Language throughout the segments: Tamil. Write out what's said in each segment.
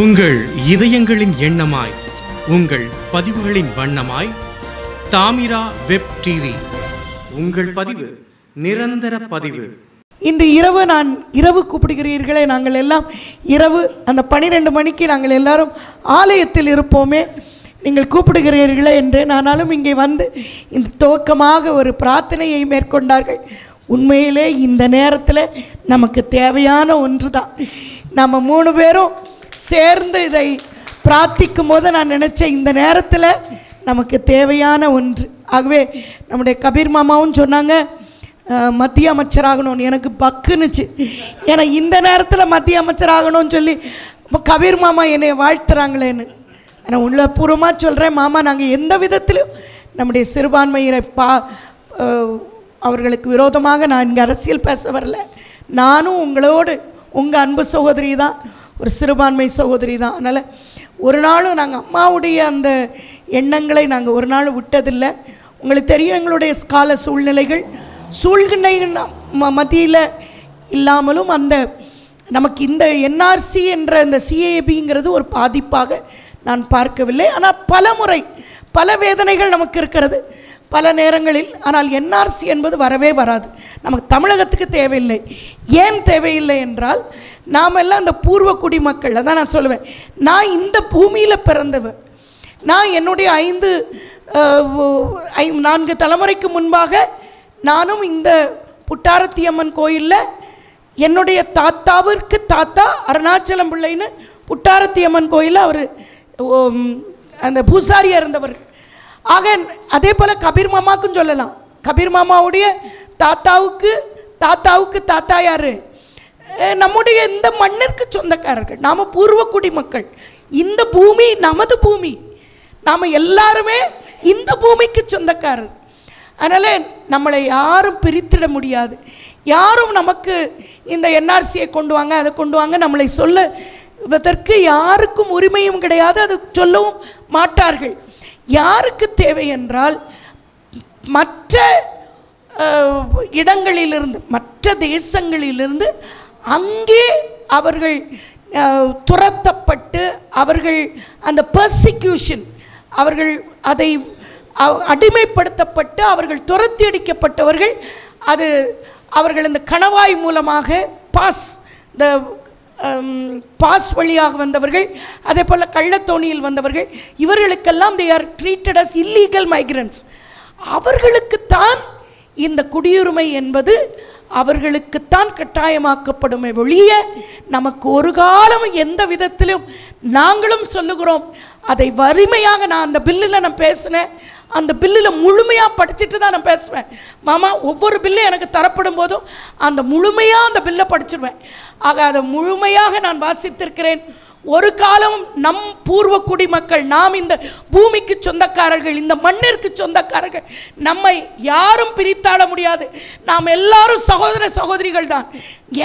உங்கள் இதயங்களின் எண்ணமாய் உங்கள் பதிவுகளின் வண்ணமாய் தாமிரா வெப் டிவி. உங்கள் பதிவு நிரந்தர பதிவு. இன்று இரவு நான் இரவு கூப்பிடுகிறீர்களே நாங்கள் எல்லாம் இரவு அந்த பனிரெண்டு மணிக்கு நாங்கள் எல்லாரும் ஆலயத்தில் இருப்போமே. நீங்கள் கூப்பிடுகிறீர்களே என்று ஆனாலும் இங்கே வந்து இந்த துவக்கமாக ஒரு பிரார்த்தனையை மேற்கொண்டார்கள். உண்மையிலே இந்த நேரத்தில் நமக்கு தேவையான ஒன்று தான் நம்ம மூணு பேரும் சேர்ந்து இதை பிரார்த்திக்கும் போது நான் நினச்சேன் இந்த நேரத்தில் நமக்கு தேவையான ஒன்று. ஆகவே நம்முடைய கபீர் மாமாவும் சொன்னாங்க அஹ், மத்திய அமைச்சராகணும்னு எனக்கு பக்குனுச்சு. ஏன்னா இந்த நேரத்தில் மத்திய அமைச்சராகணும்னு சொல்லி கபீர் மாமா என்னை வாழ்த்துறாங்களேன்னு. நான் உள்ளபூர்வமாக சொல்கிறேன் மாமா நாங்கள் எந்த விதத்திலும் நம்முடைய சிறுபான்மையினரை பா அவர்களுக்கு விரோதமாக நான் இங்கே அரசியல் பேச வரல. நானும் உங்களோடு உங்கள் அன்பு சகோதரி தான். ஒரு சிறுபான்மை சகோதரி தான். அதனால் ஒரு நாளும் நாங்கள் அம்மாவுடைய அந்த எண்ணங்களை நாங்கள் ஒரு நாள் விட்டதில்லை. உங்களுக்கு தெரியும் எங்களுடைய கால சூழ்நிலைகள். சூழ்நிலை மத்தியில் இல்லாமலும் அந்த நமக்கு இந்த என்ஆர்சி என்ற அந்த சிஏபிங்கிறது ஒரு பாதிப்பாக நான் பார்க்கவில்லை. ஆனால் பல முறை பல வேதனைகள் நமக்கு இருக்கிறது. பல நேரங்களில் ஆனால் என்ஆர்சி என்பது வரவே வராது. நமக்கு தமிழகத்துக்கு தேவையில்லை. ஏன் தேவையில்லை என்றால் நாம் எல்லாம் அந்த பூர்வ குடிமக்கள் அதான் நான் சொல்லுவேன். நான் இந்த பூமியில் பிறந்தவன். நான் என்னுடைய ஐந்து ஐ- நான்கு தலைமுறைக்கு முன்பாக நானும் இந்த புட்டாரத்தி அம்மன் கோயிலில் என்னுடைய தாத்தாவிற்கு தாத்தா அருணாச்சலம் பிள்ளைன்னு புட்டாரத்தி அம்மன் கோயிலில் அவர் அந்த பூசாரியாக இருந்தவர். ஆக அதே போல் கபீர் மாமாக்கும் சொல்லலாம். கபீர் மாமாவுடைய தாத்தாவுக்கு தாத்தாவுக்கு தாத்தா யார்? நம்முடைய இந்த மண்ணிற்கு சொந்தக்காரர்கள். நாம் பூர்வ குடிமக்கள். இந்த பூமி நமது பூமி. நாம் எல்லாருமே இந்த பூமிக்கு சொந்தக்காரர். அதனால் நம்மளை யாரும் பிரித்திட முடியாது. யாரும் நமக்கு இந்த என்ஆர்சியை கொண்டு வாங்க அதை கொண்டு வாங்க நம்மளை சொல்ல இதற்கு யாருக்கும் உரிமையும் கிடையாது. அது சொல்லவும் மாட்டார்கள். யாருக்கு தேவை என்றால் மற்ற இடங்களிலிருந்து மற்ற தேசங்களிலிருந்து அங்கே அவர்கள் துரத்தப்பட்டு அவர்கள் அந்த பர்சிக்யூஷன் அவர்கள் அதை அடிமைப்படுத்தப்பட்டு அவர்கள் துரத்தி அடிக்கப்பட்டவர்கள் அது அவர்கள் இந்த கணவாய் மூலமாக பாஸ் இந்த Um, பாஸ் வழியாக வந்தவர்கள் அதே போல் கள்ளத்தோணியில் வந்தவர்கள் இவர்களுக்கெல்லாம் they are treated as illegal migrants அவர்களுக்குத்தான் இந்த குடியுரிமை என்பது அவர்களுக்குத்தான் கட்டாயமாக்கப்படுமே ஒழிய நமக்கு ஒரு காலம் எந்த விதத்திலும் நாங்களும் சொல்லுகிறோம் அதை வறுமையாக நான் அந்த பில்லில் நான் பேசினேன். அந்த பில்லில் முழுமையாக படிச்சுட்டு தான் நான் பேசுவேன். மாமா ஒவ்வொரு பில்லும் எனக்கு தரப்படும் போதும் அந்த முழுமையாக அந்த பில்லை படிச்சிருவேன். ஆக அதை முழுமையாக நான் வாசித்திருக்கிறேன். ஒரு காலம் நம் பூர்வ குடிமக்கள் நாம் இந்த பூமிக்கு சொந்தக்காரர்கள் இந்த மண்ணிற்கு சொந்தக்காரர்கள் நம்மை யாரும் பிரித்தாள முடியாது. நாம் எல்லாரும் சகோதர சகோதரிகள் தான்.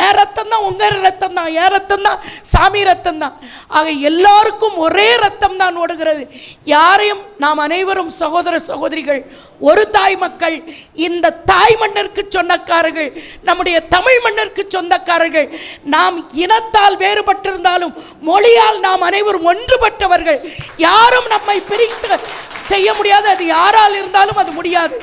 என் ரத்தம் தான் உங்கள் ரத்தம் தான் என் ரத்தம் தான் சாமி ரத்தம் தான். ஆக எல்லாருக்கும் ஒரே ரத்தம் தான் ஓடுகிறது. யாரையும் நாம் அனைவரும் சகோதர சகோதரிகள் ஒரு தாய் மக்கள் இந்த தாய் மண்ணிற்கு சொந்தக்காரர்கள் நம்முடைய தமிழ் மண்ணிற்கு சொந்தக்காரர்கள் நாம் இனத்தால் வேறுபட்டிருந்தாலும் மொழியால் நாம் அனைவரும் ஒன்றுபட்டவர்கள். யாரும் நம்மை பிரித்து செய்ய முடியாது. அது யாரால் இருந்தாலும் அது முடியாது.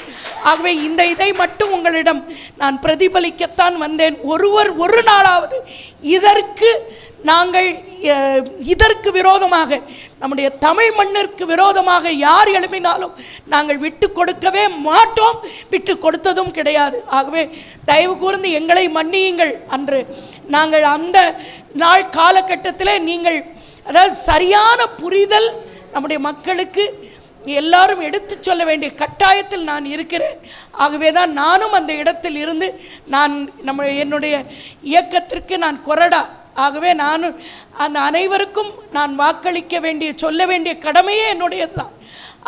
ஆகவே இந்த இதை மட்டும் உங்களிடம் நான் பிரதிபலிக்கத்தான் வந்தேன். ஒருவர் ஒரு நாளாவது இதற்கு நாங்கள் இதற்கு விரோதமாக நம்முடைய தமிழ் மண்ணிற்கு விரோதமாக யார் எழுப்பினாலும் நாங்கள் விட்டு கொடுக்கவே மாட்டோம். விட்டு கொடுத்ததும் கிடையாது. ஆகவே தயவு கூர்ந்து எங்களை மன்னியுங்கள் அன்று. நாங்கள் அந்த நாள் காலகட்டத்தில் நீங்கள் அதாவது சரியான புரிதல் நம்முடைய மக்களுக்கு எல்லாரும் எடுத்துச் சொல்ல வேண்டிய கட்டாயத்தில் நான் இருக்கிறேன். ஆகவே தான் நானும் அந்த இடத்தில் இருந்து நான் நம்ம என்னுடைய இயக்கத்திற்கு நான் கொறடா. ஆகவே நானும் அந்த அனைவருக்கும் நான் வாக்களிக்க வேண்டிய சொல்ல வேண்டிய கடமையே என்னுடையது தான்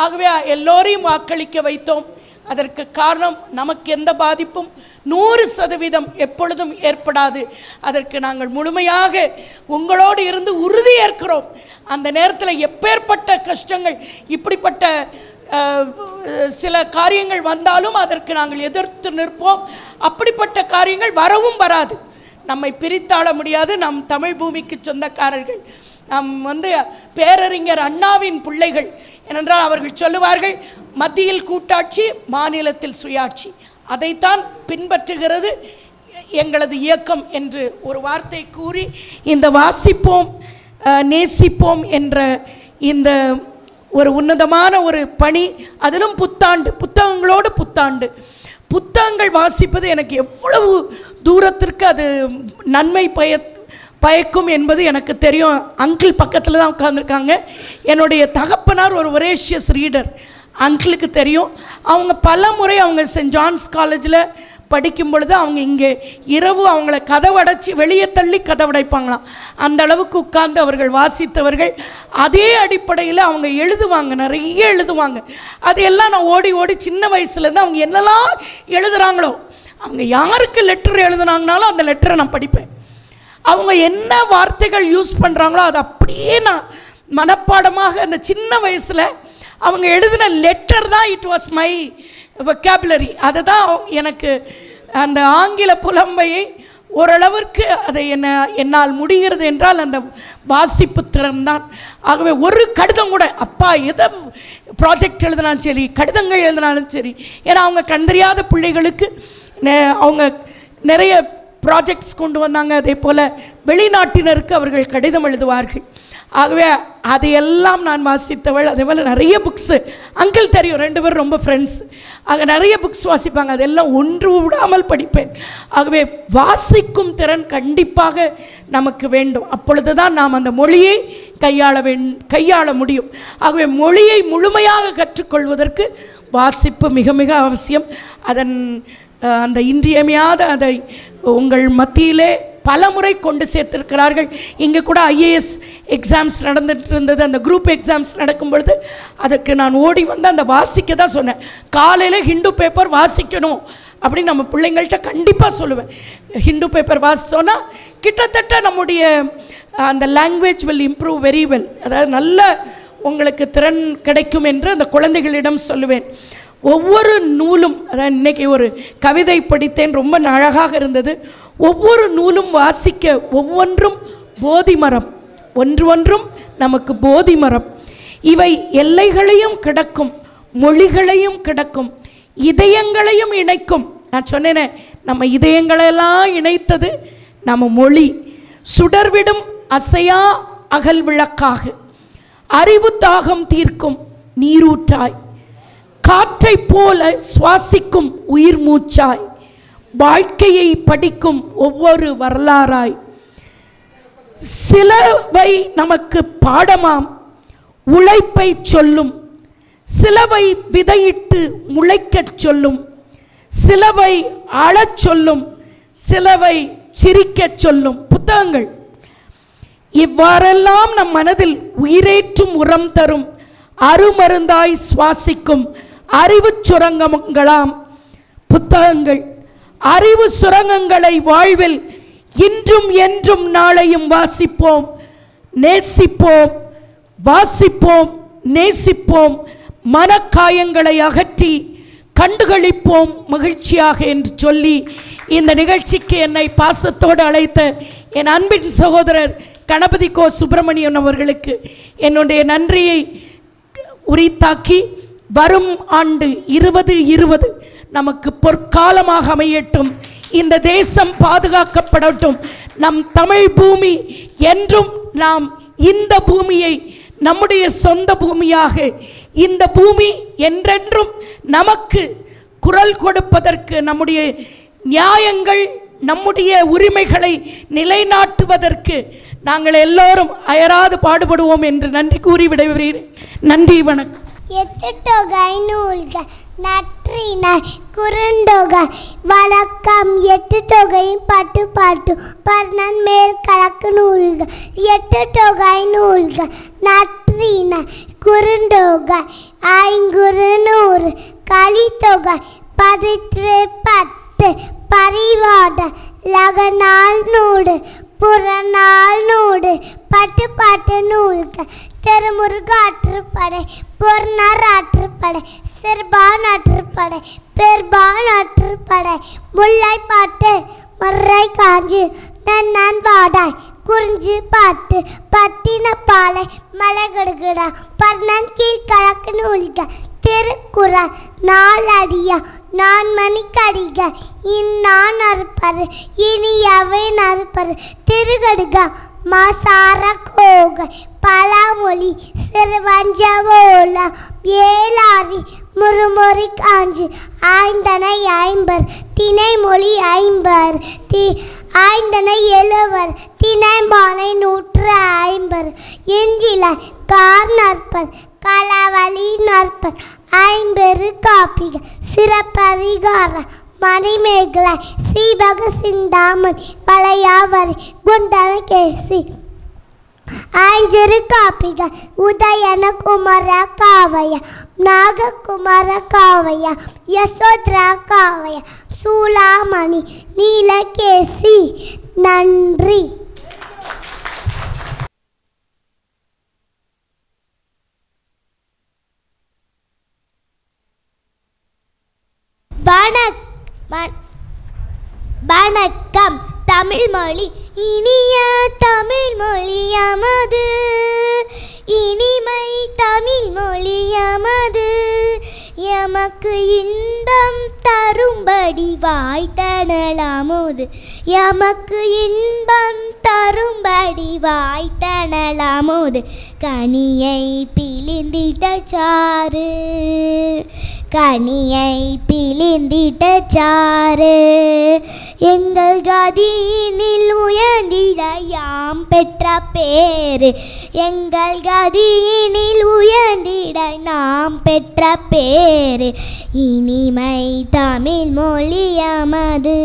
ஆகவே எல்லோரையும் வாக்களிக்க வைத்தோம். அதற்கு காரணம் நமக்கு எந்த பாதிப்பும் நூறு சதவீதம் எப்பொழுதும் ஏற்படாது. அதற்கு நாங்கள் முழுமையாக உங்களோடு இருந்து உறுதி ஏற்கிறோம். அந்த நேரத்தில் எப்பேற்பட்ட கஷ்டங்கள் இப்படிப்பட்ட சில காரியங்கள் வந்தாலும் அதற்கு நாங்கள் எதிர்த்து நிற்போம். அப்படிப்பட்ட காரியங்கள் வரவும் வராது. நம்மை பிரித்தாள முடியாது. நம் தமிழ் பூமிக்கு சொந்தக்காரர்கள். நாம் வந்து பேரறிஞர் அண்ணாவின் பிள்ளைகள். ஏனென்றால் அவர்கள் சொல்லுவார்கள் மத்தியில் கூட்டாட்சி மாநிலத்தில் சுயாட்சி. அதைத்தான் பின்பற்றுகிறது எங்களது இயக்கம் என்று ஒரு வார்த்தை கூறி இந்த வாசிப்போம் நேசிப்போம் என்ற இந்த ஒரு உன்னதமான ஒரு பணி. அதிலும் புத்தாண்டு புத்தகங்களோடு புத்தாண்டு. புத்தகங்கள் வாசிப்பது எனக்கு எவ்வளவு தூரத்திற்கு அது நன்மை பய பயக்கும் என்பது எனக்கு தெரியும். அங்கிள் பக்கத்தில் தான் உட்காந்துருக்காங்க என்னுடைய தகப்பனார் ஒரு ஒரேஷியஸ் ரீடர் அங்கிளுக்கு தெரியும். அவங்க பல முறை அவங்க சென்ட் ஜான்ஸ் காலேஜில் படிக்கும் பொழுது அவங்க இங்கே இரவு அவங்கள கதவடைச்சி வெளியே தள்ளி கதவடைப்பாங்களாம். அந்த அளவுக்கு உட்கார்ந்து அவர்கள் வாசித்தவர்கள். அதே அடிப்படையில் அவங்க எழுதுவாங்க. நிறைய எழுதுவாங்க. அது எல்லாம் நான் ஓடி ஓடி சின்ன வயசுலேருந்து அவங்க என்னெல்லாம் எழுதுகிறாங்களோ அவங்க யாருக்கு லெட்டர் எழுதுனாங்கனாலும் அந்த லெட்டரை நான் படிப்பேன். அவங்க என்ன வார்த்தைகள் யூஸ் பண்ணுறாங்களோ அதை அப்படியே நான் மனப்பாடமாக அந்த சின்ன வயசில் அவங்க எழுதின லெட்டர் தான் இட் வாஸ் மை வெக்காபுலரி அதை தான் எனக்கு அந்த ஆங்கில புலம்பையை ஓரளவிற்கு அதை என்ன என்னால் முடிகிறது என்றால் அந்த வாசிப்பு திறன்தான் ஆகவே ஒரு கடிதம் கூட அப்பா எதை ப்ராஜெக்ட் எழுதினாலும் சரி கடிதங்கள் எழுதினாலும் சரி ஏன்னா அவங்க கண்டறியாத பிள்ளைகளுக்கு அவங்க நிறைய ப்ராஜெக்ட்ஸ் கொண்டு வந்தாங்க. அதே போல் வெளிநாட்டினருக்கு அவர்கள் கடிதம் எழுதுவார்கள். ஆகவே அதையெல்லாம் நான் வாசித்தவள் அதே போல் நிறைய புக்ஸு அங்கிள் தெரியும் ரெண்டு பேரும் ரொம்ப ஃப்ரெண்ட்ஸ் ஆக நிறைய புக்ஸ் வாசிப்பாங்க. அதெல்லாம் ஒன்று விடாமல் படிப்பேன். ஆகவே வாசிக்கும் திறன் கண்டிப்பாக நமக்கு வேண்டும். அப்பொழுது தான் நாம் அந்த மொழியை கையாள வேண் கையாள முடியும். ஆகவே மொழியை முழுமையாக கற்றுக்கொள்வதற்கு வாசிப்பு மிக மிக அவசியம். அதன் அந்த இன்றியமையாத அதை உங்கள் மத்தியிலே பல முறை கொண்டு சேர்த்திருக்கிறார்கள். இங்கே கூட ஐஏஎஸ் எக்ஸாம்ஸ் நடந்துட்டு இருந்தது அந்த குரூப் எக்ஸாம்ஸ் நடக்கும் பொழுது அதுக்கு நான் ஓடி வந்து அந்த வாசிக்க தான் சொன்னேன். காலையில் ஹிந்து பேப்பர் வாசிக்கணும் அப்படின்னு நம்ம பிள்ளைங்கள்ட்ட கண்டிப்பாக சொல்லுவேன். ஹிந்து பேப்பர் வாசித்தோன்னா கிட்டத்தட்ட நம்முடைய அந்த language will improve very well அதாவது நல்ல உங்களுக்கு திறன் கிடைக்கும் என்று அந்த குழந்தைகளிடம் சொல்லுவேன். ஒவ்வொரு நூலும் அதான் இன்னைக்கு ஒரு கவிதை படித்தேன் ரொம்ப அழகாக இருந்தது. ஒவ்வொரு நூலும் வாசிக்க ஒவ்வொன்றும் போதி மரம். ஒன்று ஒன்றும் நமக்கு போதி மரம். இவை எல்லைகளையும் கிடக்கும் மொழிகளையும் கிடக்கும் இதயங்களையும் இணைக்கும். நான் சொன்னேனே நம்ம இதயங்களெல்லாம் இணைத்தது நம்ம மொழி. சுடர்விடும் அசையா அகல் விளக்காக. அறிவு தாகம் தீர்க்கும் நீரூற்றாய். காற்றைப் போல சுவாசிக்கும் உயிர் மூச்சாய் வாழ்க்கையை படிக்கும் ஒவ்வொரு வரலாறாய். சிலவை நமக்கு பாடமாம் உழைப்பை சொல்லும். சிலவை விதையிட்டு முளைக்கச் சொல்லும். சிலவை அழச் சொல்லும் சிலவை சிரிக்கச் சொல்லும். புத்தகங்கள். இவ்வாறெல்லாம் நம் மனதில் உயிரேற்றும் உரம் தரும் அருமருந்தாய் சுவாசிக்கும் அறிவு சுரங்கங்களாம் புத்தகங்கள். அறிவு சுரங்கங்களை வாழ்வில் இன்றும் என்றும் நாளையும் வாசிப்போம் நேசிப்போம் வாசிப்போம் நேசிப்போம் மனக்காயங்களை அகற்றி கண்டுகளிப்போம் மகிழ்ச்சியாக என்று சொல்லி இந்த நிகழ்ச்சிக்கு என்னை பாசத்தோடு அழைத்த என் அன்பின் சகோதரர் கணபதி கோ சுப்பிரமணியன் அவர்களுக்கு என்னுடைய நன்றியை உரித்தாக்கி வரும் ஆண்டு இருபது இருபது நமக்கு பொற்காலமாக அமையட்டும். இந்த தேசம் பாதுகாக்கப்படட்டும். நம் தமிழ் பூமி என்றும் நாம் இந்த பூமியை நம்முடைய சொந்த பூமியாக இந்த பூமி என்றென்றும் நமக்கு குரல் கொடுப்பதற்கு நம்முடைய நியாயங்கள் நம்முடைய உரிமைகளை நிலைநாட்டுவதற்கு நாங்கள் எல்லோரும் அயராது பாடுபடுவோம் என்று நன்றி கூறி விடைபெறுகிறேன். நன்றி வணக்கம். எட்டு தொகை நூல்கள் நற்றினை குறுந்தொகை வணக்கம் எட்டு தொகையும் பட்டு பாட்டு பர்ணன் மேல் கலக்கு நூல்கள் எட்டு தொகை நூல்கள் நற்றினை குறுந்தொகை ஐங்குறு நூறு கலித்தொகை பதிற்று பத்து பரிவாட லகநாள் நூடு புறநாள் நூடு பட்டு பாட்டு நூல்கள் திருமுருகாற்றுப்படை பொருணர் ஆற்றுப்படை சிறுபான் ஆற்றுப்படை பெருபான் ஆற்றுப்படை முல்லை பாட்டு மர்ரை காஞ்சி நன்னான் பாடாய் குறிஞ்சி பாட்டு பட்டின பாலை மலை மலைகடுகடா பர்ணன் கீழ்கலக்கு நூல்க திருக்குறள் நாலடியா நான் மணிக்கடிகள் இந்நான் அறுப்பர் இனி அவை நறுப்பது. திருகடுக மாசார கோக பழமொழி சிறுவஞ்சவோல ஏலாரி முறுமுறி காஞ்சி ஆய்ந்தனை ஐம்பர் திணைமொழி ஐம்பர் தி ஆய்ந்தனை எழுவர் திணைமானை நூற்று ஐம்பர். எஞ்சில கார் நற்பர் களவழி நற்பர் ஐம்பெரு காப்பிகள் சிறப்பதிகாரம் மணிமேகலை சீபக சிந்தாமணி பழையாவரி குண்டன கேசி ஆஞ்சிறு காப்பிகள் உதயன குமர காவைய நாககுமர காவைய யசோத்ரா காவைய சூளாமணி நீலகேசி. நன்றி. வணக்கம். வணக்கம். தமிழ் மொழி இனிய தமிழ் மொழியமது. இனிமை தமிழ் மொழியமது. எமக்கு இன்பம் தரும்படி வாய்த்தனலாமோது. எமக்கு இன்பம் தரும்படி வாய்த்தனலாமோது. கனியை பிழிந்திட்ட சாறு. கனியை பிழிந்திட்ட சாறு. எங்கள் கதியினில் உயர்ந்திட யாம் பெற்ற பேரு எங்கள் கதியினில் உயர்ந்திட நாம் பெற்ற பேரு இனிமை தமிழ் மொழியமது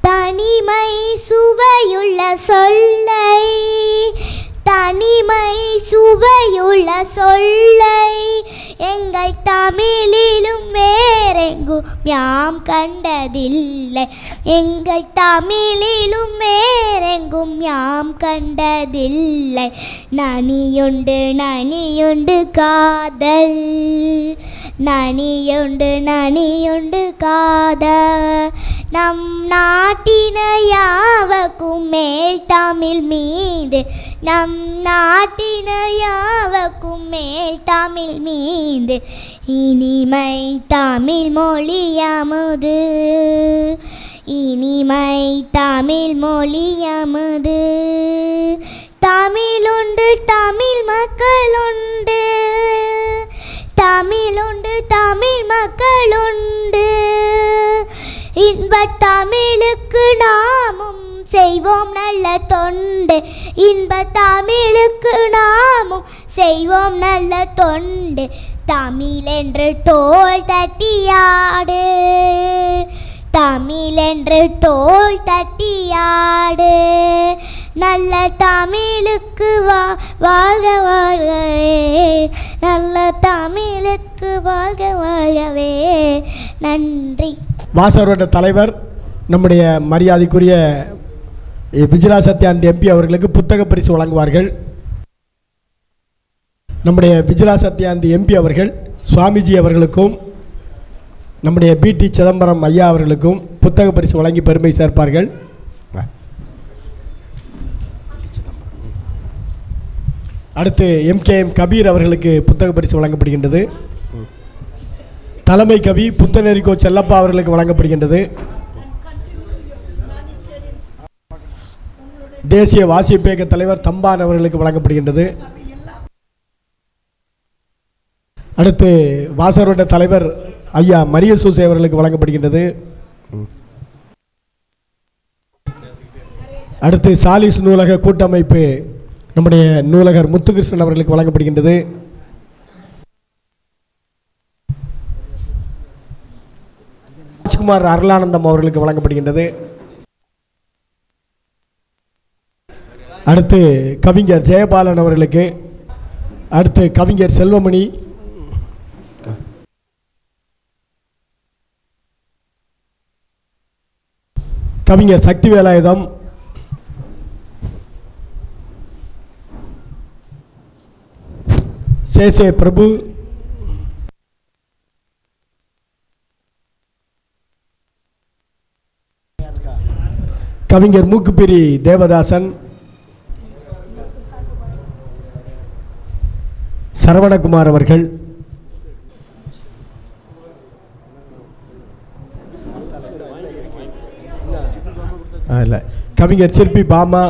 தனிமை சுவையுள்ள சொல்லை தனிமை சுவையுள்ள சொல்லை. எங்கள் தமிழிலும் வேறெங்கும் யாம் கண்டதில்லை. எங்கள் தமிழிலும் வேறெங்கும் யாம் கண்டதில்லை. நனியுண்டு நனியுண்டு காதல். நனியுண்டு நனியுண்டு காதல். நம் நாட்டினையாவக்கும் மேல் தமிழ் மீது. நம் நாட்டினையாவக்கும் மேல் தமிழ் மீது. இனிமை தமிழ் மொழியமுது இனிமை தமிழ் மொழியமுது தமிழுண்டு தமிழ் மக்களுண்டு. தமிழுண்டு தமிழ் மக்களுண்டு. இன்பத் தமிழுக்கு நாமும் செய்வோம் நல்ல தொண்டு. இன்பத் தமிழுக்கு நாமும் செய்வோம் நல்ல தொண்டு. தமிழென்று தோல் தட்டியாடு. தமிழென்று தோல் தட்டியாடு. நல்ல தமிழுக்கு வா வாழ்க வாழ்கவே. நல்ல தமிழுக்கு வாழ்க வாழ்கவே. நன்றி. வாசர்வட்ட தலைவர் நம்முடைய மரியாதைக்குரிய விஜிலா சத்யானந்த் எம்பி அவர்களுக்கு புத்தக பரிசு வழங்குவார்கள். நம்முடைய விஜிலா சத்யானந்த் எம்பி அவர்கள் சுவாமிஜி அவர்களுக்கும் நம்முடைய பிடி சிதம்பரம் ஐயா அவர்களுக்கும் புத்தக பரிசு வழங்கி பெருமை சேர்ப்பார்கள். அடுத்து எம்கேஎம் கபீர் அவர்களுக்கு புத்தக பரிசு வழங்கப்படுகின்றது. தலைமை கவி புத்தநெறிக்கோ செல்லப்பா அவர்களுக்கு வழங்கப்படுகின்றது. தேசிய வாசிப்பேக தலைவர் தம்பான் அவர்களுக்கு வழங்கப்படுகின்றது. அடுத்து வாசகரோட தலைவர் ஐயா மரிய சூசை அவர்களுக்கு வழங்கப்படுகின்றது. அடுத்து சாலிஸ் நூலக கூட்டமைப்பு நம்முடைய நூலகர் முத்துகிருஷ்ணன் அவர்களுக்கு வழங்கப்படுகின்றது. ராஜ்குமார் அருளானந்தம் அவர்களுக்கு வழங்கப்படுகின்றது. அடுத்து கவிஞர் ஜெயபாலன் அவர்களுக்கு அடுத்து கவிஞர் செல்வமணி. கவிஞர் சக்தி வேலாயுதம் சேசே பிரபு. கவிஞர் மூக்குப்பிரி தேவதாசன் சரவணகுமார் அவர்கள் இல்லை. கவிஞர் சிற்பி பாமா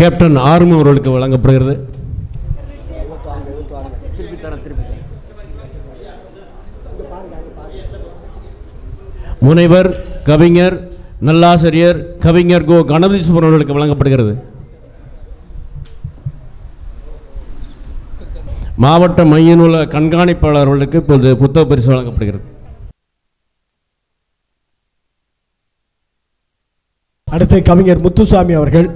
கேப்டன் ஆர்மி அவர்களுக்கு வழங்கப்படுகிறது. முனைவர் கவிஞர் நல்லாசிரியர் கவிஞர் கோ கணபதி அவர்களுக்கு வழங்கப்படுகிறது. மாவட்ட மைய நூல கண்காணிப்பாளர் இப்பொழுது புத்தக பரிசு வழங்கப்படுகிறது. அடுத்து கவிஞர் முத்துசாமி அவர்கள்.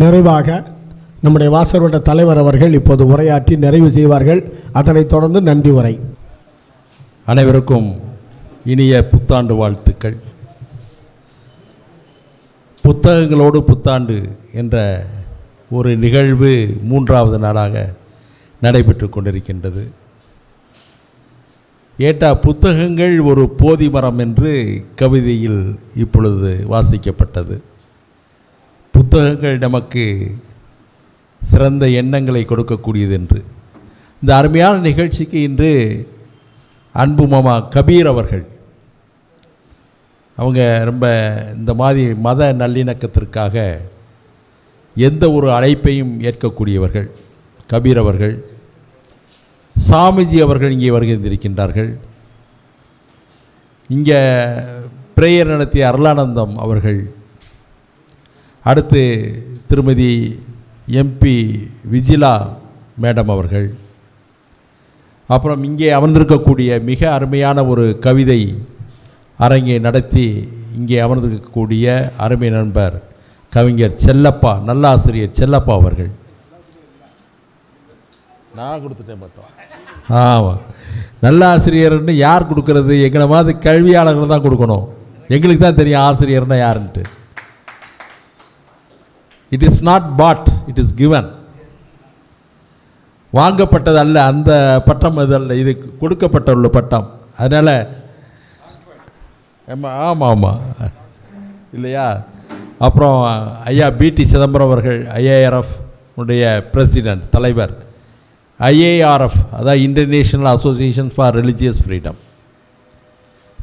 நிறைவாக நம்முடைய வாசர்வட்ட தலைவர் அவர்கள் இப்போது உரையாற்றி நிறைவு செய்வார்கள். அதனைத் தொடர்ந்து நன்றி உரை. அனைவருக்கும் இனிய புத்தாண்டு வாழ்த்துக்கள். புத்தகங்களோடு புத்தாண்டு என்ற ஒரு நிகழ்வு மூன்றாவது நாளாக நடைபெற்று கொண்டிருக்கின்றது. ஏட்டா புத்தகங்கள் ஒரு போதி மரம் என்று கவிதையில் இப்பொழுது வாசிக்கப்பட்டது. புத்தகங்கள் நமக்கு சிறந்த எண்ணங்களை கொடுக்கக்கூடியது என்று இந்த அருமையான நிகழ்ச்சிக்கு இன்று அன்பு மாமா கபீர் அவர்கள். அவங்க ரொம்ப இந்த மாதிரி மத நல்லிணக்கத்திற்காக எந்த ஒரு அழைப்பையும் ஏற்கக்கூடியவர்கள். கபீர் அவர்கள் சாமிஜி அவர்கள் இங்கே வருகின்றிருக்கின்றார்கள். இங்கே பிரேயர் நடத்திய அருளானந்தம் அவர்கள். அடுத்து திருமதி எம்பி விஜிலா மேடம் அவர்கள். அப்புறம் இங்கே அமர்ந்திருக்கக்கூடிய மிக அருமையான ஒரு கவிதை அரங்கை நடத்தி இங்கே அமர்ந்திருக்கக்கூடிய அருமை நண்பர் கவிஞர் செல்லப்பா நல்லாசிரியர் செல்லப்பா அவர்கள். நான் கொடுத்துட்டேன் மட்டும். ஆமாம் நல்ல ஆசிரியர்னு யார் கொடுக்கறது? எங்களை மாதிரி கல்வியாளர்கள் தான் கொடுக்கணும். எங்களுக்கு தான் தெரியும் ஆசிரியர்னா யாருன்ட்டு. It is not bought it is given வாங்கப்பட்டது அல்ல அந்த பட்டம் அது அல்ல இது கொடுக்கப்பட்டுள்ள பட்டம். அதனால் ஆமாம் ஆமாம் ஆமாம் இல்லையா? அப்புறம் ஐயா பிடி சிதம்பரம் அவர்கள் ஐஏஆர்எஃப் உடைய பிரசிடென்ட் தலைவர். ஐஏஆர்எஃப் அதாவது international association for religious freedom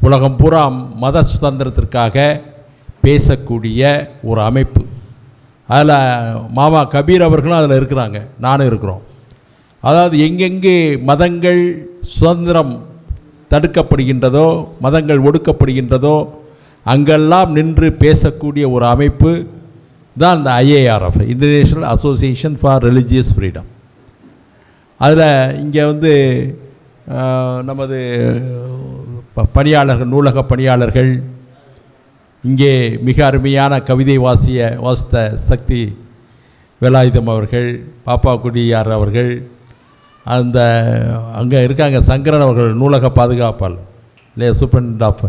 உலகம் பூரா மத சுதந்திரத்திற்காக பேசக்கூடிய ஒரு அமைப்பு. அதில் மாமா கபீர் அவர்களும் அதில் இருக்கிறாங்க. நானும் இருக்கிறோம். அதாவது எங்கெங்கே மதங்கள் சுதந்திரம் தடுக்கப்படுகின்றதோ மதங்கள் ஒடுக்கப்படுகின்றதோ அங்கெல்லாம் நின்று பேசக்கூடிய ஒரு அமைப்பு தான் இந்த IARF international association for religious freedom அதில் இங்கே வந்து நமது ப- பணியாளர்கள் நூலக பணியாளர்கள் இங்கே மிக அருமையான கவிதை வாசிய வாசித்த சக்தி வேலாயுதம் அவர்கள் பாப்பா குடியார் அவர்கள் அந்த அங்கே இருக்காங்க சங்கரன் அவர்கள் நூலக பாதுகாப்பாளர் இல்லையா சூப்பரண்ட் ஆஃப்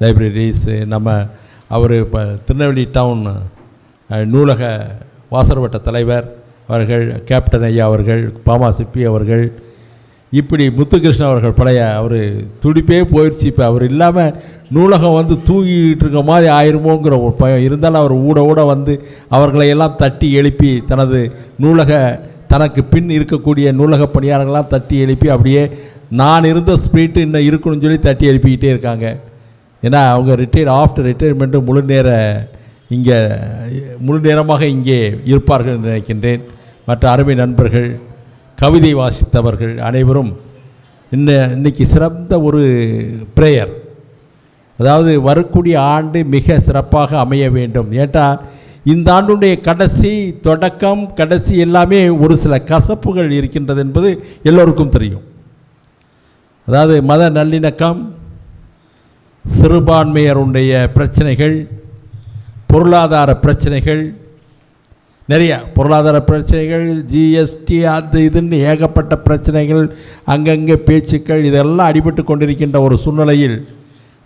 லைப்ரரிஸ் நம்ம அவர் இப்போ திருநெல்வேலி டவுன் நூலக வாசர்வட்ட தலைவர் அவர்கள் கேப்டன் ஐயா அவர்கள் பாமா சிப்பி அவர்கள் இப்படி முத்துகிருஷ்ணன் அவர்கள் பழைய அவர் துடிப்பே போயிடுச்சு இப்போ அவர் இல்லாமல் நூலகம் வந்து தூங்கிட்டு இருக்க மாதிரி ஆயிருமோங்கிற ஒரு பயம். இருந்தாலும் அவர் ஊட ஊட வந்து அவர்களை எல்லாம் தட்டி எழுப்பி தனது நூலக தனக்கு பின் இருக்கக்கூடிய நூலக பணியாளர்கள்லாம் தட்டி எழுப்பி அப்படியே நான் இருந்த ஸ்பீட்டு இன்னும் இருக்கணும்னு சொல்லி தட்டி எழுப்பிக்கிட்டே இருக்காங்க. ஏன்னா அவங்க ரிட்டையர்ட் ஆஃப்டர் ரிட்டையர்மெண்ட்டு முழு நேர இங்கே முழு நேரமாக இங்கே இருப்பார்கள் என்று நினைக்கின்றேன். மற்ற அருமை நண்பர்கள் கவிதை வாசித்தவர்கள் அனைவரும் இன்ன இன்னைக்கு சிறந்த ஒரு ப்ரேயர் அதாவது வரக்கூடிய ஆண்டு மிக சிறப்பாக அமைய வேண்டும். ஏட்டா இந்த ஆண்டுடைய கடைசி தொடக்கம் கடைசி எல்லாமே ஒரு சில கசப்புகள் இருக்கின்றது என்பது எல்லோருக்கும் தெரியும். அதாவது மத நல்லிணக்கம் சிறுபான்மையருடைய பிரச்சனைகள் பொருளாதார பிரச்சனைகள் நிறைய பொருளாதார பிரச்சனைகள் ஜிஎஸ்டி அது இதுன்னு ஏகப்பட்ட பிரச்சனைகள் அங்கங்கே பேச்சுக்கள் இதெல்லாம் அடிபட்டு கொண்டிருக்கின்ற ஒரு சூழ்நிலையில்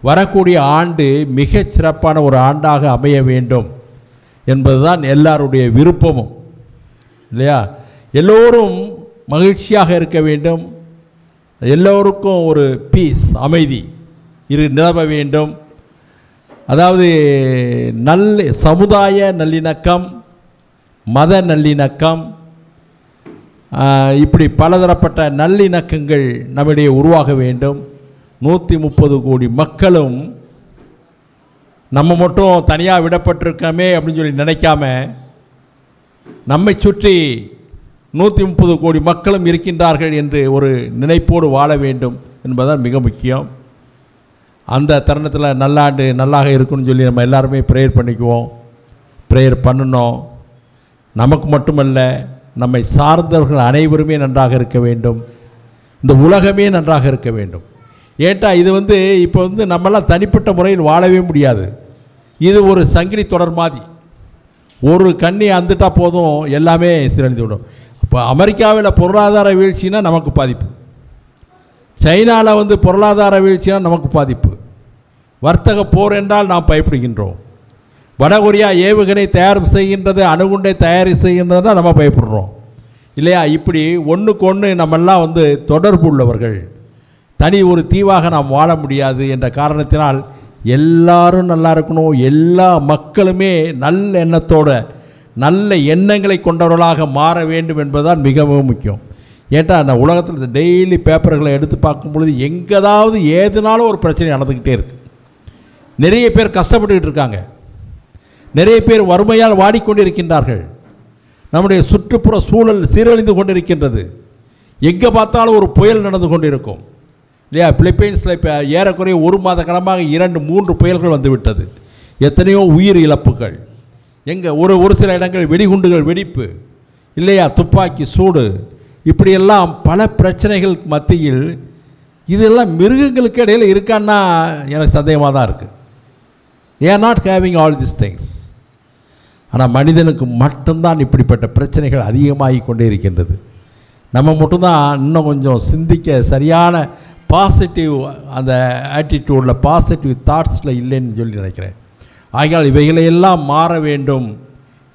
வரக்கூடிய ஆண்டு மிகச் சிறப்பான ஒரு ஆண்டாக அமைய வேண்டும் என்பதுதான் எல்லாருடைய விருப்பமும். இல்லையா? எல்லோரும் மகிழ்ச்சியாக இருக்க வேண்டும். எல்லோருக்கும் ஒரு பீஸ் அமைதி இரு நிலவ வேண்டும். அதாவது நல்ல சமுதாய நல்லிணக்கம் மத நல்லிணக்கம் இப்படி பலதரப்பட்ட நல்லிணக்கங்கள் நம்மிடையே உருவாக வேண்டும். நூற்றி முப்பது கோடி மக்களும் நம்ம மட்டும் தனியாக விடப்பட்டிருக்கோமே அப்படின்னு சொல்லி நினைக்காம நம்மை சுற்றி நூற்றி முப்பது கோடி மக்களும் இருக்கின்றார்கள் என்று ஒரு நினைப்போடு வாழ வேண்டும் என்பதுதான் மிக முக்கியம். அந்த தருணத்தில் நல்லாண்டு நல்லாக இருக்குன்னு சொல்லி நம்ம எல்லாருமே ப்ரேயர் பண்ணிக்குவோம். ப்ரேயர் பண்ணணும். நமக்கு மட்டுமல்ல நம்மை சார்ந்தவர்கள் அனைவருமே நன்றாக இருக்க வேண்டும். இந்த உலகமே நன்றாக இருக்க வேண்டும். ஏட்டா இது வந்து இப்போ வந்து நம்மளாம் தனிப்பட்ட முறையில் வாழவே முடியாது. இது ஒரு சங்கிலி தொடர் மாதிரி. ஒரு கண்ணி அந்துட்டா போதும் எல்லாமே சீரழிந்து விடும் இப்போ அமெரிக்காவில் பொருளாதார வீழ்ச்சினா நமக்கு பாதிப்பு. சைனாவில் வந்து பொருளாதார வீழ்ச்சினா நமக்கு பாதிப்பு. வர்த்தக போர் என்றால் நாம் பயப்படுகின்றோம். வடகொரியா ஏவுகணை தயார் செய்கின்றது அணுகுண்டை தயார் செய்கின்றதுனா நம்ம பயப்படுறோம். இல்லையா? இப்படி ஒன்றுக்கு ஒன்று நம்மெல்லாம் வந்து தொடர்பு உள்ளவர்கள். தனி ஒரு தீவாக நாம் வாழ முடியாது என்ற காரணத்தினால் எல்லாரும் நல்லா இருக்கணும். எல்லா மக்களுமே நல்ல எண்ணத்தோட நல்ல எண்ணங்களை கொண்டவர்களாக மாற வேண்டும் என்பதுதான் மிகவும் முக்கியம். ஏன்டா அந்த உலகத்தில் டெய்லி பேப்பர்களை எடுத்து பார்க்கும் பொழுது எங்கேதாவது ஏதுனாலும் ஒரு பிரச்சனை நடந்துக்கிட்டே இருக்குது நிறைய பேர் கஷ்டப்பட்டுக்கிட்டு இருக்காங்க. நிறைய பேர் வறுமையால் வாடிக்கொண்டிருக்கின்றார்கள். நம்முடைய சுற்றுப்புற சூழல் சீரழிந்து கொண்டிருக்கின்றது. எங்கே பார்த்தாலும் ஒரு புயல் நடந்து கொண்டிருக்கும். இல்லையா? பிலிப்பைன்ஸில் இப்போ ஏறக்குறைய ஒரு மாத காலமாக இரண்டு மூன்று புயல்கள் வந்துவிட்டது. எத்தனையோ உயிர் இழப்புகள். எங்கே ஒரு ஒரு சில இடங்கள் வெடிகுண்டுகள் வெடிப்பு. இல்லையா? துப்பாக்கி சூடு. இப்படியெல்லாம் பல பிரச்சனைகள் மத்தியில் இதெல்லாம் மிருகங்களுக்கு இடையில் இருக்கான்னா எனக்கு சந்தேகமாக தான் இருக்குது we are not having all this things ஆனால் மனிதனுக்கு மட்டும்தான் இப்படிப்பட்ட பிரச்சனைகள் அதிகமாகி கொண்டே இருக்கின்றது. நம்ம மட்டும்தான் இன்னும் கொஞ்சம் சிந்திக்க சரியான பாசிட்டிவ் அந்த ஆட்டிடியூடில் பாசிட்டிவ் தாட்ஸில் இல்லைன்னு சொல்லி நினைக்கிறேன். ஆகையால் இவைகளையெல்லாம் மாற வேண்டும்.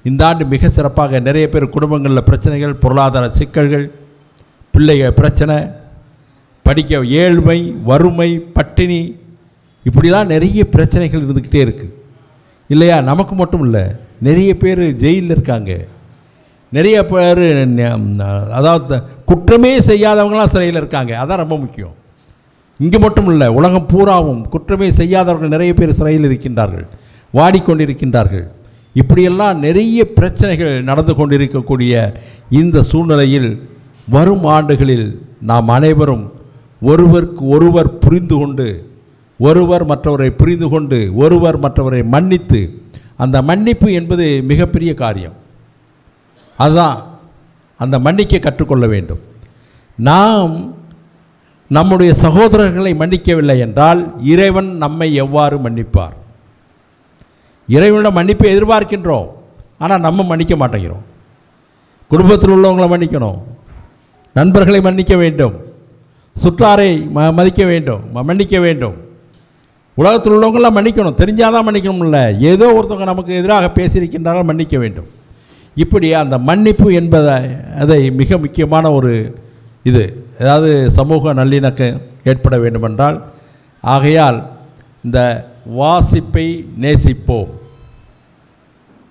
இந்த ஆண்டு மிக சிறப்பாக நிறைய பேர் குடும்பங்களில் பிரச்சனைகள் பொருளாதார சிக்கல்கள் பிள்ளைகள் பிரச்சனை படிக்க ஏழ்மை வறுமை பட்டினி இப்படிலாம் நிறைய பிரச்சனைகள் இருந்துக்கிட்டே இருக்குது இல்லையா? நமக்கு மட்டும் இல்லை நிறைய பேர் ஜெயிலில் இருக்காங்க. நிறைய பேர் அதாவது குற்றமே செய்யாதவங்களாம் சிறையில் இருக்காங்க. அதான் ரொம்ப முக்கியம். இங்கே மட்டும் இல்லை உலகம் பூராவும் குற்றமே செய்யாதவர்கள் நிறைய பேர் சிறையில் இருக்கின்றார்கள் வாடிக்கொண்டிருக்கின்றார்கள். இப்படியெல்லாம் நிறைய பிரச்சனைகள் நடந்து கொண்டிருக்கக்கூடிய இந்த சூழ்நிலையில் வரும் ஆண்டுகளில் நாம் அனைவரும் ஒருவருக்கு ஒருவர் புரிந்து கொண்டு ஒருவர் மற்றவரை புரிந்து கொண்டு ஒருவர் மற்றவரை மன்னித்து அந்த மன்னிப்பு என்பது மிகப்பெரிய காரியம். அதுதான் அந்த மன்னிக்க கற்றுக்கொள்ள வேண்டும். நாம் நம்முடைய சகோதரர்களை மன்னிக்கவில்லை என்றால் இறைவன் நம்மை எவ்வாறு மன்னிப்பார்? இறைவனிடம் மன்னிப்பை எதிர்பார்க்கின்றோம் ஆனால் நம்ம மன்னிக்க மாட்டேங்கிறோம். குடும்பத்தில் உள்ளவங்களை மன்னிக்கணும் நண்பர்களை மன்னிக்க வேண்டும் சுற்றாரை ம மதிக்க வேண்டும் மன்னிக்க வேண்டும். உலகத்தில் உள்ளவங்களாம் மன்னிக்கணும். தெரிஞ்சாதான் மன்னிக்கணும்ல. ஏதோ ஒருத்தவங்க நமக்கு எதிராக பேசியிருக்கின்றாலும் மன்னிக்க வேண்டும். இப்படி அந்த மன்னிப்பு என்பதை அதை மிக முக்கியமான ஒரு இது. அதாவது சமூக நல்லிணக்கம் ஏற்பட வேண்டுமென்றால் ஆகையால் இந்த வாசிப்பை நேசிப்போம்.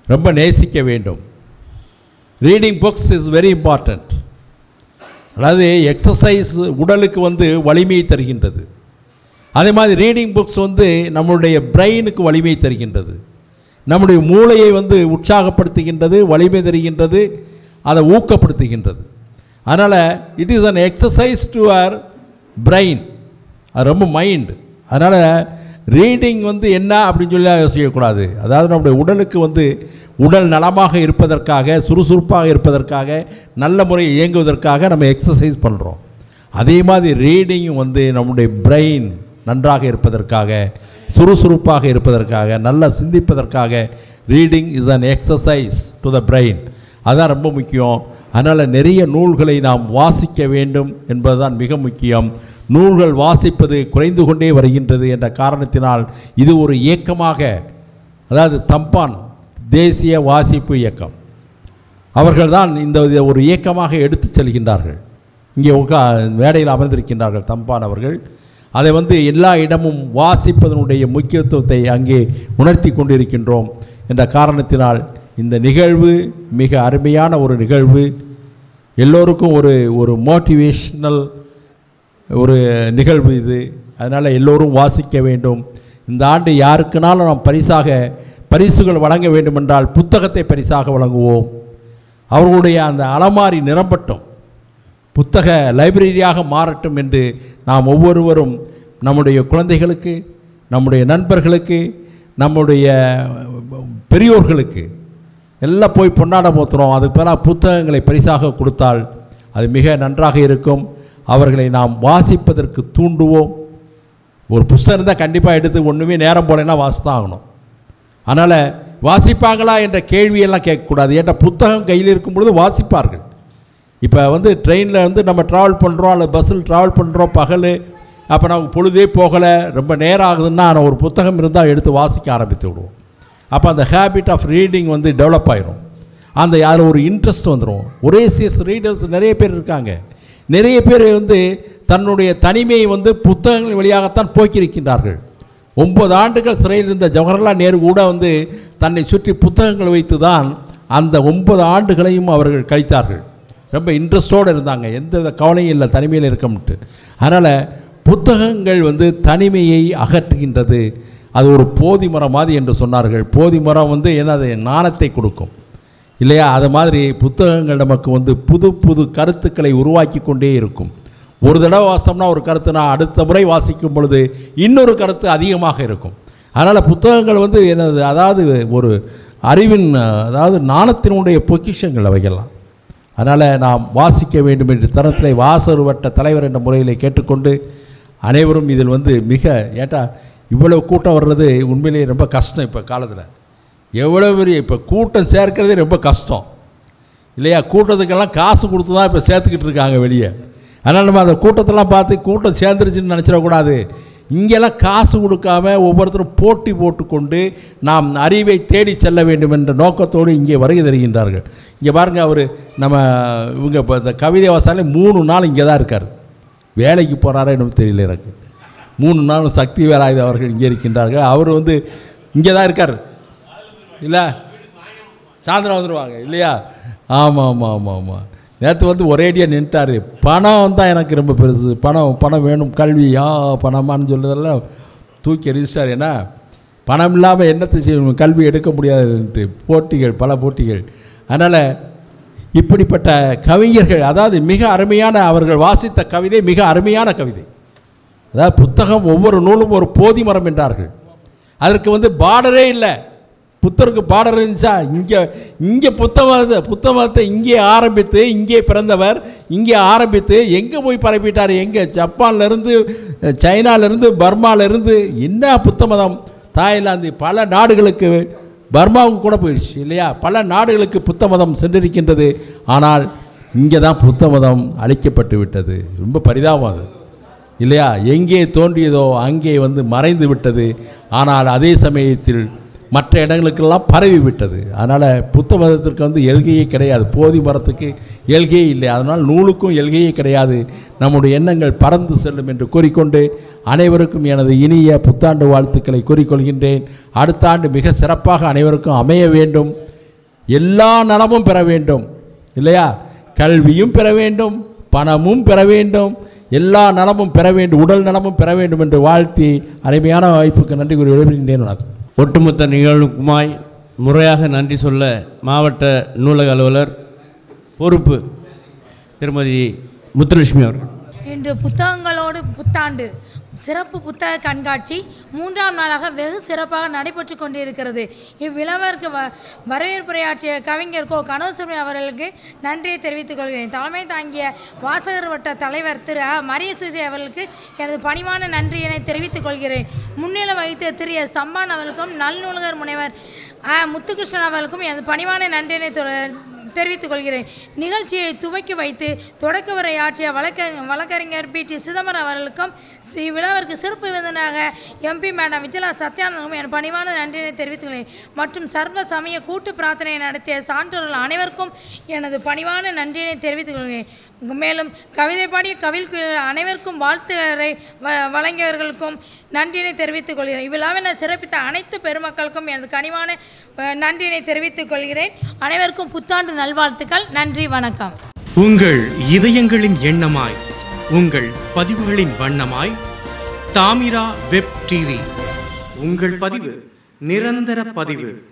ரொம்ப நேசிக்க வேண்டும். Reading books is very important அதாவது எக்ஸசைஸ் உடலுக்கு வந்து வலிமையை தருகின்றது. அதே மாதிரி ரீடிங் புக்ஸ் வந்து நம்மளுடைய பிரெயினுக்கு வலிமை தருகின்றது. நம்முடைய மூளையை வந்து உற்சாகப்படுத்துகின்றது வலிமை தருகின்றது அதை ஊக்கப்படுத்துகின்றது. அதனால் it is an exercise to our brain அது ரொம்ப மைண்ட் அதனால் ரீடிங் வந்து என்ன அப்படின்னு சொல்லி யோசிக்கக்கூடாது. அதாவது நம்முடைய உடலுக்கு வந்து உடல் நலமாக இருப்பதற்காக சுறுசுறுப்பாக இருப்பதற்காக நல்ல முறையை இயங்குவதற்காக நம்ம எக்ஸசைஸ் பண்ணுறோம் அதே மாதிரி ரீடிங்கும் வந்து நம்முடைய பிரெயின் நன்றாக இருப்பதற்காக சுறுசுறுப்பாக இருப்பதற்காக நல்லா சிந்திப்பதற்காக reading is an exercise to the brain அதுதான் ரொம்ப முக்கியம். அதனால் நிறைய நூல்களை நாம் வாசிக்க வேண்டும் என்பதுதான் மிக முக்கியம். நூல்கள் வாசிப்பது குறைந்து கொண்டே வருகின்றது என்ற காரணத்தினால் இது ஒரு இயக்கமாக அதாவது தம்பான் தேசிய வாசிப்பு இயக்கம். அவர்கள்தான் இந்த இதை ஒரு இயக்கமாக எடுத்து செல்கின்றார்கள். இங்கே உட்கா மேடையில் அமர்ந்திருக்கின்றார்கள் தம்பான் அவர்கள். அதை வந்து எல்லா இடமும் வாசிப்பதனுடைய முக்கியத்துவத்தை அங்கே உணர்த்தி கொண்டிருக்கின்றோம். என்ற காரணத்தினால் இந்த நிகழ்வு மிக அருமையான ஒரு நிகழ்வு. எல்லோருக்கும் ஒரு ஒரு மோட்டிவேஷ்னல் ஒரு நிகழ்வு இது. அதனால் எல்லோரும் வாசிக்க வேண்டும். இந்த ஆண்டு யாருக்குனாலும் நாம் பரிசாக பரிசுகள் வழங்க வேண்டுமென்றால் புத்தகத்தை பரிசாக வழங்குவோம். அவர்களுடைய அந்த அலமாரி நிரம்பட்டும். புத்தக லைப்ரரியாக மாறட்டும் என்று நாம் ஒவ்வொருவரும் நம்முடைய குழந்தைகளுக்கு நம்முடைய நண்பர்களுக்கு நம்முடைய பெரியோர்களுக்கு எல்லாம் போய் பொன்னாட போத்துறோம். அதுக்கு பதிலாக புத்தகங்களை பரிசாக கொடுத்தால் அது மிக நன்றாக இருக்கும். அவர்களை நாம் வாசிப்பதற்கு தூண்டுவோம். ஒரு புஸ்தகம் இருந்தால் கண்டிப்பாக எடுத்து ஒன்றுமே நேரம் போலேன்னா வாசித்தான் ஆகணும் அதனால் வாசிப்பாங்களா என்ற கேள்வியெல்லாம் கேட்கக்கூடாது. ஏன்டா புத்தகம் கையில் இருக்கும் பொழுது வாசிப்பார்கள். இப்போ வந்து ட்ரெயினில் வந்து நம்ம ட்ராவல் பண்ணுறோம் அல்லது பஸ்ஸில் ட்ராவல் பண்ணுறோம் பகல். அப்போ நமக்கு பொழுதே போகலை ரொம்ப நேரம் ஆகுதுன்னா நான் ஒரு புத்தகம் இருந்தால் எடுத்து வாசிக்க ஆரம்பித்து விடுவோம். அப்போ அந்த ஹேபிட் ஆஃப் ரீடிங் வந்து டெவலப் ஆயிரும். அந்த அதில் ஒரு இன்ட்ரெஸ்ட் வந்துடும் ஒரே சிஎஸ் ரீடர்ஸ் நிறைய பேர் இருக்காங்க. நிறைய பேர் வந்து தன்னுடைய தனிமையை வந்து புத்தகங்கள் வழியாகத்தான் போக்கியிருக்கின்றார்கள். ஒன்பது ஆண்டுகள் சிறையில் இருந்த ஜவஹர்லால் நேரு கூட வந்து தன்னை சுற்றி புத்தகங்கள் வைத்து தான் அந்த ஒன்பது ஆண்டுகளையும் அவர்கள் கழித்தார்கள். ரொம்ப இன்ட்ரெஸ்டோடு இருந்தாங்க. எந்த கவலையும் இல்லை தனிமையில் இருக்கம்ட்டு. அதனால் புத்தகங்கள் வந்து தனிமையை அகற்றுகின்றது. அது ஒரு போதி மரம் மாதிரி என்று சொன்னார்கள். போதி மரம் வந்து என்னது? நாணத்தை கொடுக்கும். இல்லையா? அது மாதிரி புத்தகங்கள் நமக்கு வந்து புது புது கருத்துக்களை உருவாக்கி கொண்டே இருக்கும். ஒரு தடவை வாசம்னா ஒரு கருத்து நான் அடுத்த முறை வாசிக்கும் பொழுது இன்னொரு கருத்து அதிகமாக இருக்கும். அதனால் புத்தகங்கள் வந்து என்னது? அதாவது ஒரு அறிவின் அதாவது நாணத்தினுடைய பொக்கிஷங்கள் அவைகள்லாம். அதனால் நாம் வாசிக்க வேண்டும் என்று தரத்தில் வாசர் வட்ட தலைவர் என்ற முறையில் கேட்டுக்கொண்டு அனைவரும் இதில் வந்து மிக ஏட்டா இவ்வளோ கூட்டம் வர்றது உண்மையிலேயே ரொம்ப கஷ்டம் இப்போ காலத்தில். எவ்வளோ பெரிய இப்போ கூட்டம் சேர்க்கிறதே ரொம்ப கஷ்டம். இல்லையா கூட்டத்துக்கெல்லாம் காசு கொடுத்து தான் இப்போ சேர்த்துக்கிட்டு இருக்காங்க வெளியே. அதனால் நம்ம அந்த கூட்டத்தெல்லாம் பார்த்து கூட்டம் சேர்ந்துருச்சுன்னு நினச்சிடக்கூடாது இங்கெல்லாம் காசு கொடுக்காம ஒவ்வொருத்தரும் போட்டி போட்டுக்கொண்டு நாம் அறிவை தேடி செல்ல வேண்டும் என்ற நோக்கத்தோடு இங்கே வருகை தருகின்றார்கள். இங்கே பாருங்கள் அவர் நம்ம இவங்க இப்போ இந்த கவிதை வாசாலே மூணு நாள் இங்கே தான் இருக்கார். வேலைக்கு போகிறாரா என்னமோ தெரியல எனக்கு. மூணு நாள் சக்தி வேலாயுத அவர்கள் இங்கே இருக்கின்றார்கள். அவர் வந்து இங்கே தான் இருக்கார். இல்லை? சாயந்தரம் வந்துடுவாங்க இல்லையா? ஆமாம் ஆமாம் ஆமாம் ஆமாம் நேற்று வந்து ஒரேடியாக நின்ட்டார். பணம் தான் எனக்கு ரொம்ப பெருசு. பணம் பணம் வேணும் கல்வி ஆ பணமான்னு சொல்லுறதெல்லாம் தூக்கி எரிச்சிட்டார் ஏன்னா பணம் இல்லாமல் என்னத்தை செய்யணும் கல்வி எடுக்க முடியாதுன்ட்டு போட்டிகள் பல போட்டிகள். அதனால் இப்படிப்பட்ட கவிஞர்கள் அதாவது மிக அருமையான அவர்கள் வாசித்த கவிதை மிக அருமையான கவிதை. அதாவது புத்தகம் ஒவ்வொரு நூலும் ஒரு போதி மரம் என்றார்கள். அதற்கு வந்து பார்டரே இல்லை. புத்தருக்கு பார்டர் இருந்துச்சா? இங்கே இங்கே புத்தகத்தை புத்தமதத்தை இங்கே ஆரம்பித்து இங்கே பிறந்தவர் இங்கே ஆரம்பித்து எங்கே போய் பரப்பிட்டார்? எங்கே? ஜப்பான்லேருந்து சைனாலேருந்து பர்மாலேருந்து என்ன புத்த மதம் தாய்லாந்து பல நாடுகளுக்கு பர்மாவுக்கு கூட போயிடுச்சு இல்லையா? பல நாடுகளுக்கு புத்த மதம் சென்றிருக்கின்றது. ஆனால் இங்கே தான் புத்த மதம் அழிக்கப்பட்டு விட்டது. ரொம்ப பரிதாபம் அது. இல்லையா? எங்கே தோன்றியதோ அங்கே வந்து மறைந்து விட்டது. ஆனால் அதே சமயத்தில் மற்ற இடங்களுக்கெல்லாம் பரவி விட்டது. அதனால் புத்த மதத்திற்கு வந்து எல்கையே கிடையாது. போதி மரத்துக்கு எல்கையே இல்லை. அதனால் நூலுக்கும் எல்கையே கிடையாது. நம்முடைய எண்ணங்கள் பறந்து செல்லும் என்று கூறிக்கொண்டு அனைவருக்கும் எனது இனிய புத்தாண்டு வாழ்த்துக்களை கூறிக்கொள்கின்றேன். அடுத்த ஆண்டு மிக சிறப்பாக அனைவருக்கும் அமைய வேண்டும். எல்லா நலமும் பெற வேண்டும். இல்லையா? கல்வியும் பெற வேண்டும். பணமும் பெற வேண்டும். எல்லா நலமும் பெற வேண்டும். உடல் நலமும் பெற வேண்டும் என்று வாழ்த்தி அருமையான வாய்ப்புக்கு நன்றி கூறி விடைபெறுகின்றேன். வணக்கம். ஒட்டுமொத்த நிகழ்வுக்குமாய் முறையாக நன்றி சொல்ல மாவட்ட நூலக அலுவலர் பொறுப்பு திருமதி முத்துலட்சுமி அவர்கள். இன்று புத்தகங்களோடு புத்தாண்டு சிறப்பு புத்தக கண்காட்சி மூன்றாம் நாளாக வெகு சிறப்பாக நடைபெற்று கொண்டிருக்கிறது. இவ்விழாவிற்கு வ வரவேற்புரையாற்றிய கவிஞர் கோ. கனோசுமி அவர்களுக்கு நன்றியை தெரிவித்துக் கொள்கிறேன். தலைமை தாங்கிய வாசகர் வட்ட தலைவர் திரு மரிய சுசி அவர்களுக்கு எனது பணிவான நன்றியினை தெரிவித்துக் கொள்கிறேன். முன்னிலை வகித்த திரு எஸ் தம்பான் அவர்களுக்கும் நல்நூலகர் முனைவர் முத்துகிருஷ்ணன் அவர்களுக்கும் எனது பணிவான நன்றியினை தெரிவித்துக் கொள்கிறேன். நிகழ்ச்சியை துவக்கி வைத்து தொடக்க உரை ஆற்றிய வழக்க வழக்கறிஞர் பி டி சிதம்பரம் அவர்களுக்கும் சி விழாவிற்கு சிறப்பு விருந்தினராக எம்பி மேடம் விஜயலா சத்யானந்தமும் என் பணிவான நன்றியினை தெரிவித்துக் கொள்கிறேன். மற்றும் சர்வ சமய கூட்டு பிரார்த்தனை நடத்திய சான்றோர்கள் அனைவருக்கும் எனது பணிவான நன்றியை தெரிவித்துக் கொள்கிறேன். மேலும் கவிதை பாடிய கவில் அனைவருக்கும் வாழ்த்துரை வ வழங்கியவர்களுக்கும் நன்றியினை தெரிவித்துக் கொள்கிறேன். நான் சிறப்பித்த அனைத்து பெருமக்களுக்கும் எனது கனிவான நன்றினை நன்றியினை தெரிவித்துக் கொள்கிறேன். அனைவருக்கும் புத்தாண்டு நல்வாழ்த்துக்கள். நன்றி வணக்கம். உங்கள் இதயங்களின் எண்ணமாய் உங்கள் பதிவுகளின் வண்ணமாய் தாமிரா வெப் டிவி. உங்கள் பதிவு நிரந்தர பதிவு.